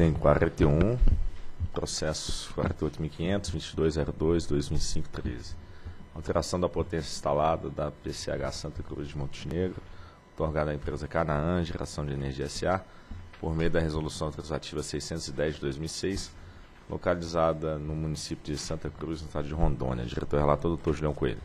item 41, processo 48.500-2202-2005-13. Alteração da potência instalada da PCH Santa Cruz de Montenegro, otorgada à empresa Canaã, Geração de Energia S.A., por meio da Resolução Administrativa 610 de 2006, localizada no município de Santa Cruz, no estado de Rondônia. Diretor relator, doutor Julião Coelho.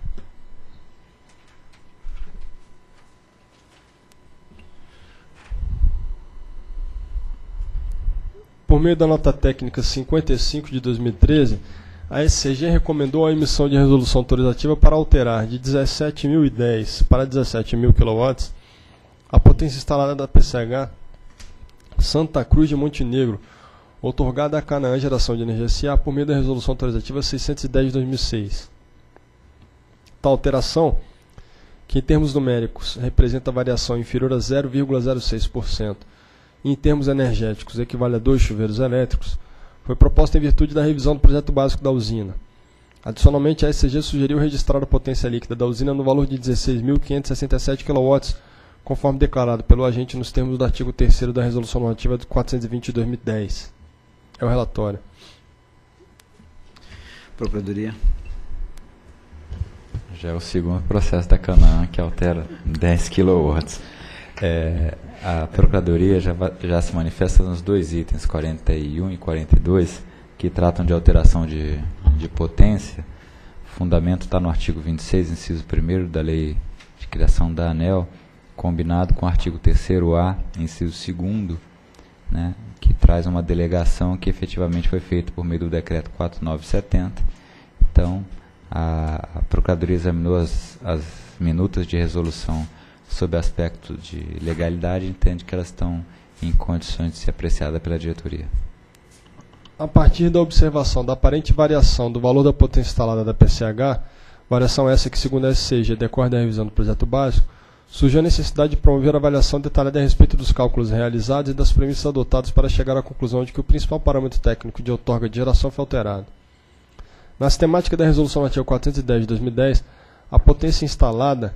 Meio da nota técnica 55 de 2013, a SCG recomendou a emissão de resolução autorizativa para alterar de 17.010 para 17.000 kW a potência instalada da PCH Santa Cruz de Montenegro, outorgada à Canaã Geração de Energia SA por meio da resolução autorizativa 610 de 2006. Tal alteração, que em termos numéricos representa variação inferior a 0,06%, e em termos energéticos equivale a dois chuveiros elétricos, foi proposta em virtude da revisão do projeto básico da usina. Adicionalmente, a SCG sugeriu registrar a potência líquida da usina no valor de 16.567 kW, conforme declarado pelo agente nos termos do artigo 3 da Resolução Normativa 420 de 2010. É o relatório. Procuradoria. Já é o segundo processo da Canaã que altera 10 kW. É, a Procuradoria já, já se manifesta nos dois itens, 41 e 42, que tratam de alteração de, de potência. O fundamento está no artigo 26, inciso 1 da Lei de Criação da ANEL, combinado com o artigo 3A, inciso 2 né, que traz uma delegação que efetivamente foi feita por meio do decreto 4970. Então, a, a Procuradoria examinou as, as minutas de resolução sob aspecto de legalidade, entende que elas estão em condições de ser apreciadas pela diretoria. A partir da observação da aparente variação do valor da potência instalada da PCH, variação essa que, segundo a SCG, decorre da revisão do projeto básico, surgiu a necessidade de promover a avaliação detalhada a respeito dos cálculos realizados e das premissas adotadas para chegar à conclusão de que o principal parâmetro técnico de outorga de geração foi alterado. Na sistemática da Resolução Normativa 410 de 2010, a potência instalada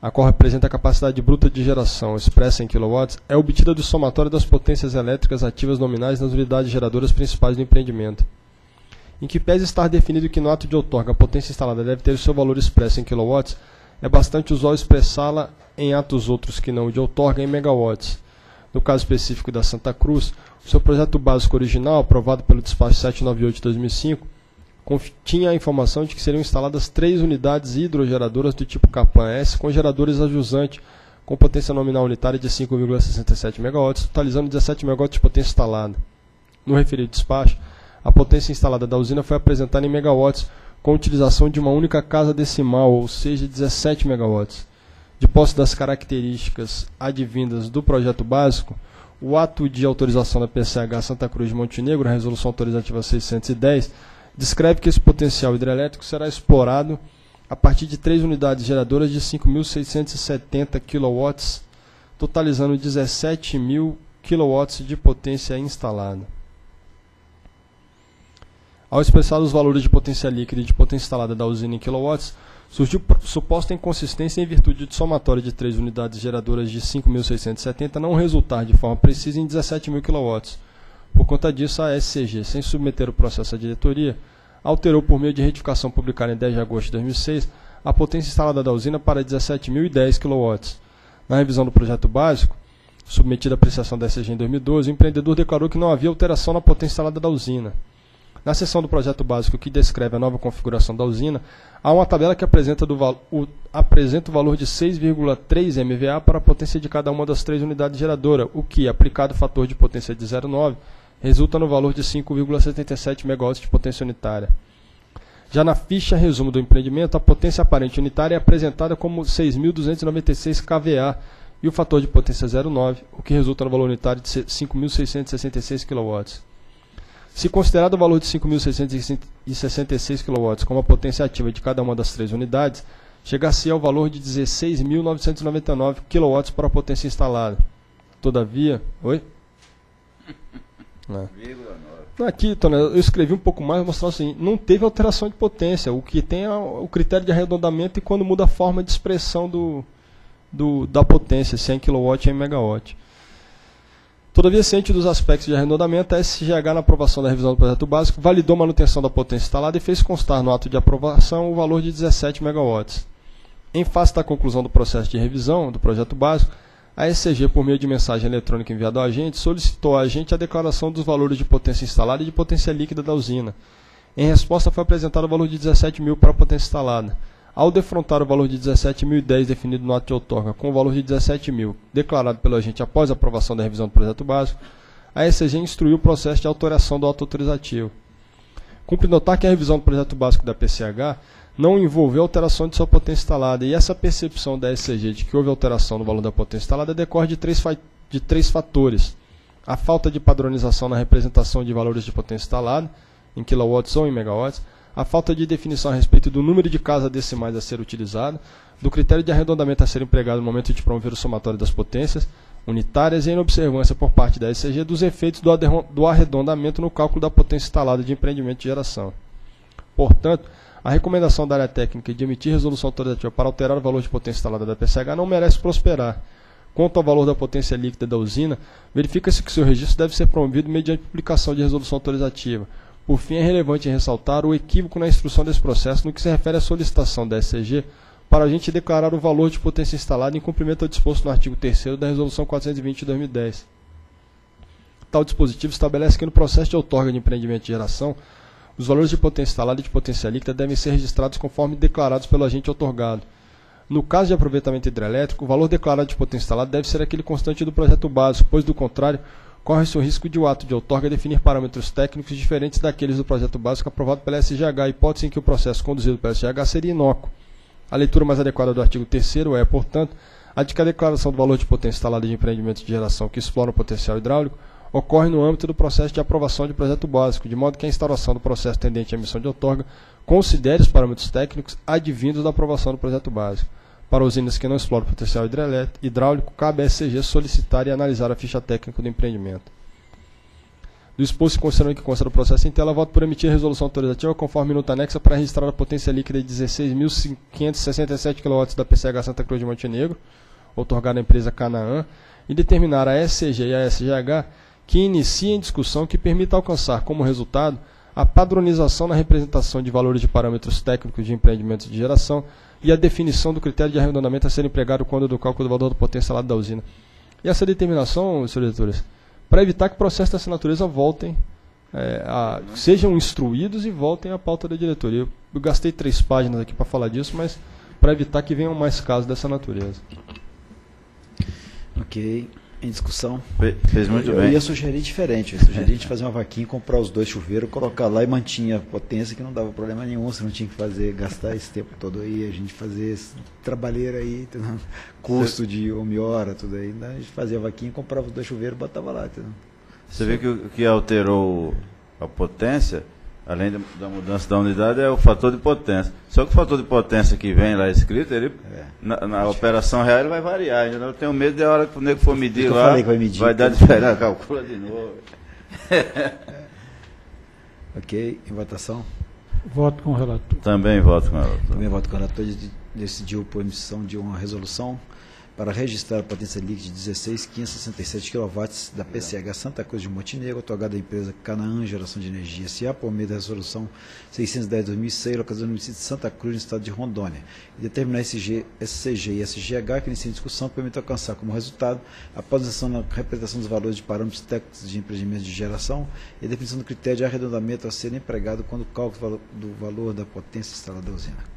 a qual representa a capacidade bruta de geração expressa em kW, é obtida do somatório das potências elétricas ativas nominais nas unidades geradoras principais do empreendimento. Em que pese estar definido que no ato de outorga a potência instalada deve ter o seu valor expresso em kW, é bastante usual expressá-la em atos outros que não de outorga em megawatts. No caso específico da Santa Cruz, o seu projeto básico original, aprovado pelo despacho 798 de 2005, tinha a informação de que seriam instaladas três unidades hidrogeradoras do tipo Caplan-S com geradores ajusante com potência nominal unitária de 5,67 MW, totalizando 17 MW de potência instalada. No referido despacho, a potência instalada da usina foi apresentada em megawatts com utilização de uma única casa decimal, ou seja, 17 MW. De posse das características advindas do projeto básico, o ato de autorização da PCH Santa Cruz de Montenegro, a resolução autorizativa 610, descreve que esse potencial hidrelétrico será explorado a partir de três unidades geradoras de 5.670 kW, totalizando 17.000 kW de potência instalada. Ao expressar os valores de potência líquida e de potência instalada da usina em kW, surgiu suposta inconsistência em virtude de somatório de três unidades geradoras de 5.670 não resultar de forma precisa em 17.000 kW por conta disso, a SCG, sem submeter o processo à diretoria, alterou por meio de retificação publicada em 10 de agosto de 2006 a potência instalada da usina para 17.010 kW. Na revisão do projeto básico, submetida à apreciação da SCG em 2012, o empreendedor declarou que não havia alteração na potência instalada da usina. Na seção do projeto básico que descreve a nova configuração da usina, há uma tabela que apresenta, o, apresenta o valor de 6,3 MVA para a potência de cada uma das três unidades geradoras, o que, aplicado o fator de potência de 0,9, resulta no valor de 5,77 MW de potência unitária. Já na ficha resumo do empreendimento, a potência aparente unitária é apresentada como 6.296 kVA e o fator de potência 0,9, o que resulta no valor unitário de 5.666 kW. Se considerado o valor de 5.666 kW como a potência ativa de cada uma das três unidades, chega-se ao valor de 16.999 kW para a potência instalada. Todavia, oi? É. Aqui, Tony, eu escrevi um pouco mais, mostrando assim, não teve alteração de potência. O que tem é o critério de arredondamento e quando muda a forma de expressão do, do da potência, se é em kW ou em megawatt. Todavia, ciente dos aspectos de arredondamento, a SGH, na aprovação da revisão do projeto básico, validou a manutenção da potência instalada e fez constar no ato de aprovação o valor de 17 MW. Em face da conclusão do processo de revisão do projeto básico, a SCG, por meio de mensagem eletrônica enviada ao agente, solicitou ao agente a declaração dos valores de potência instalada e de potência líquida da usina. Em resposta, foi apresentado o valor de 17 mil para a potência instalada. Ao defrontar o valor de 17.010 definido no ato de outorga com o valor de 17 mil declarado pelo agente após a aprovação da revisão do projeto básico, a ECG instruiu o processo de alteração do auto autorizativo. Cumpre notar que a revisão do projeto básico da PCH não envolveu alteração de sua potência instalada, e essa percepção da ECG de que houve alteração no valor da potência instalada decorre de três, de três fatores. A falta de padronização na representação de valores de potência instalada, em kilowatts ou em megawatts, a falta de definição a respeito do número de casas decimais a ser utilizado, do critério de arredondamento a ser empregado no momento de promover o somatório das potências unitárias e a inobservância por parte da SCG dos efeitos do arredondamento no cálculo da potência instalada de empreendimento de geração. Portanto, a recomendação da área técnica de emitir resolução autorizativa para alterar o valor de potência instalada da PCH não merece prosperar. Quanto ao valor da potência líquida da usina, verifica-se que seu registro deve ser promovido mediante publicação de resolução autorizativa, por fim, é relevante ressaltar o equívoco na instrução desse processo no que se refere à solicitação da SCG para a gente declarar o valor de potência instalada em cumprimento ao disposto no artigo 3 da Resolução 420 de 2010. Tal dispositivo estabelece que no processo de outorga de empreendimento de geração, os valores de potência instalada e de potência líquida devem ser registrados conforme declarados pelo agente outorgado. No caso de aproveitamento hidrelétrico, o valor declarado de potência instalada deve ser aquele constante do projeto básico, pois, do contrário, corre-se o risco de o ato de outorga definir parâmetros técnicos diferentes daqueles do projeto básico aprovado pela SGH, hipótese em que o processo conduzido pela SGH seria inócuo. A leitura mais adequada do artigo 3 é, portanto, a de que a declaração do valor de potência instalada de empreendimentos de geração que exploram o potencial hidráulico ocorre no âmbito do processo de aprovação de projeto básico, de modo que a instauração do processo tendente à emissão de outorga considere os parâmetros técnicos advindos da aprovação do projeto básico. Para usinas que não exploram potencial hidráulico, cabe à SCG solicitar e analisar a ficha técnica do empreendimento. Do exposto considerando que consta do processo em tela, voto por emitir resolução autorizativa conforme minuta anexa para registrar a potência líquida de 16.567 kW da PCH Santa Cruz de Montenegro, outorgada à empresa Canaã, e determinar a SCG e a SGH que iniciem discussão que permita alcançar como resultado a padronização na representação de valores de parâmetros técnicos de empreendimentos de geração e a definição do critério de arredondamento a ser empregado quando do cálculo do valor do instalado da usina. E essa determinação, senhores diretores, para evitar que processos dessa natureza voltem, é, a, sejam instruídos e voltem à pauta da diretoria. Eu, eu gastei três páginas aqui para falar disso, mas para evitar que venham mais casos dessa natureza. Ok em discussão. Fez muito eu, bem. Eu ia sugerir diferente. Eu sugerir a gente fazer uma vaquinha, comprar os dois chuveiros, colocar lá e mantinha a potência, que não dava problema nenhum. Você não tinha que fazer, gastar esse tempo todo aí, a gente fazer esse trabalheiro aí, entendeu? custo de homem hora, tudo aí. A gente fazia a vaquinha, comprava os dois chuveiros e botava lá. Entendeu? Você vê que o que alterou a potência além da mudança da unidade, é o fator de potência. Só que o fator de potência que vem lá escrito, ele, é. na, na operação real ele vai variar. Eu tenho medo de a hora que o nego for medir lá, vai, medir, vai dar diferença, calcula de novo. ok, em votação? Voto com o relator. Também voto com o relator. Também voto com o relator. Decidiu por emissão de uma resolução para registrar a potência líquida de 16.567 kW da PCH Santa Cruz de Montenegro, otorgada à empresa Canaã Geração de Energia SA, por meio da resolução 610-2006, localizada no município de Santa Cruz, no estado de Rondônia, e determinar SG, SCG e SGH que iniciam discussão permite alcançar como resultado a posição na representação dos valores de parâmetros técnicos de empreendimentos de geração e a definição do critério de arredondamento a ser empregado quando o cálculo do valor da potência instalada da usina.